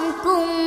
lòng cùng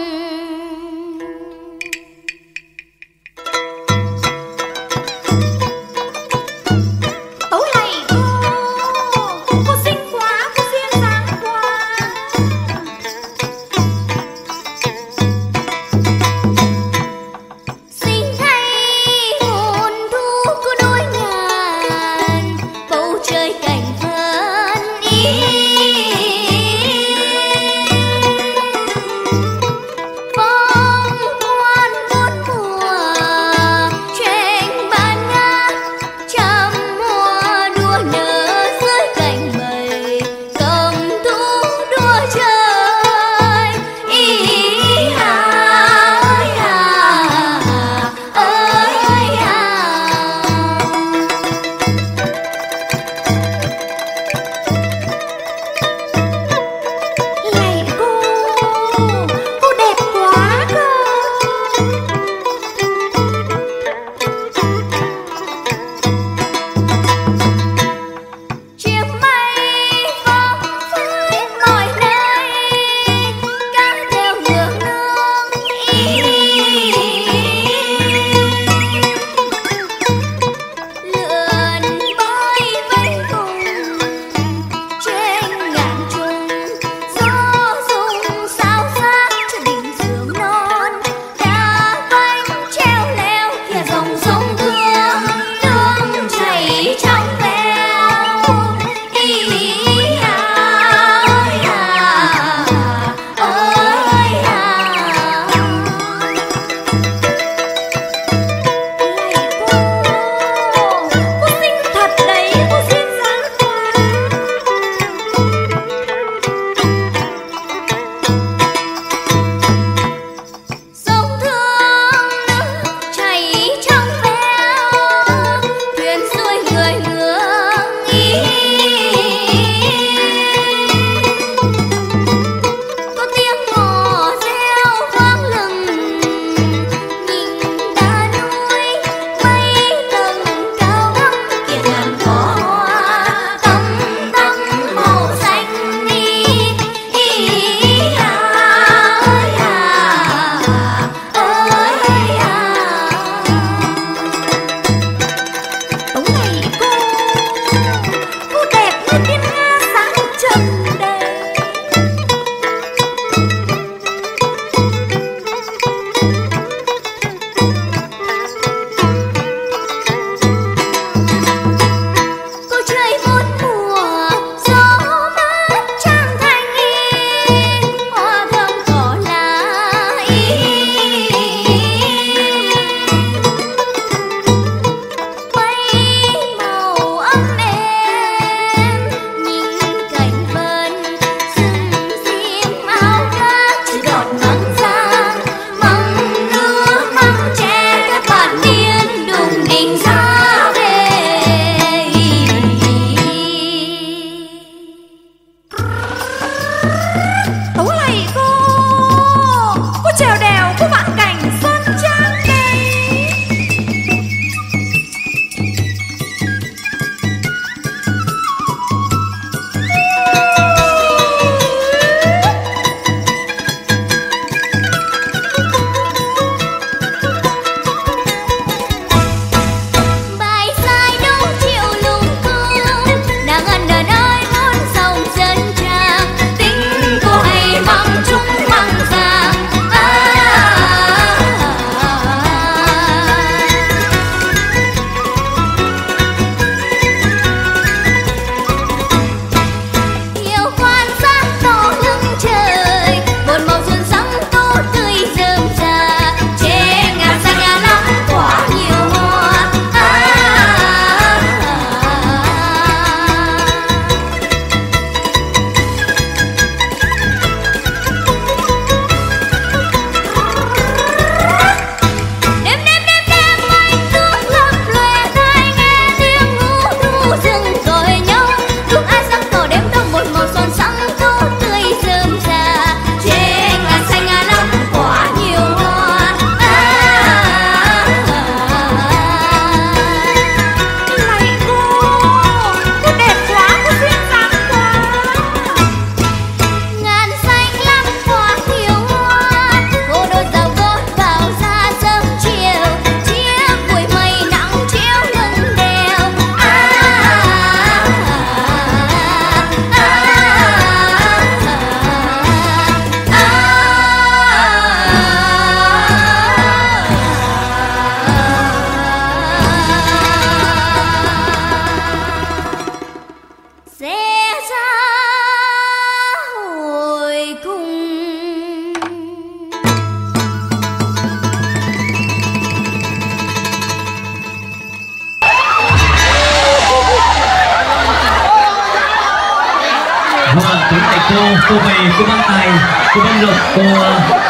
cô cô về cô Văn Tài cô Văn Lộc cô ờ, băng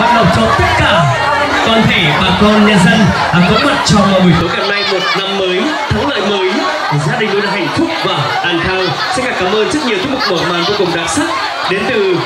Văn Lộc cho tất cả toàn thể bà con nhân dân à, có mặt trong buổi tối ngày nay một năm mới thắng lợi mới. Gia đình luôn hạnh phúc và an khang. Xin cảm ơn rất nhiều tiết mục mở màn vô cùng đặc sắc đến từ